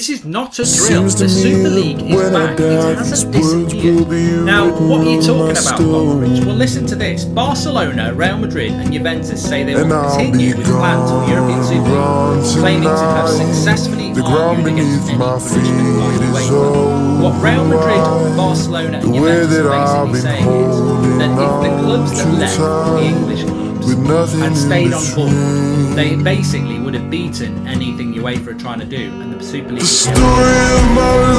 This is not a drill. The Super League is back. It hasn't disappeared. Now, what are you talking about, Bobridge? Well, listen to this. Barcelona, Real Madrid, and Juventus say they will continue with plans for the European Super League, claiming to have successfully argued against any infringement by the UEFA. What Real Madrid, Barcelona, and Juventus are basically saying is that if the clubs that left the English clubs had stayed on board, they basically would have beaten anything UEFA are trying to do, and the Super League. The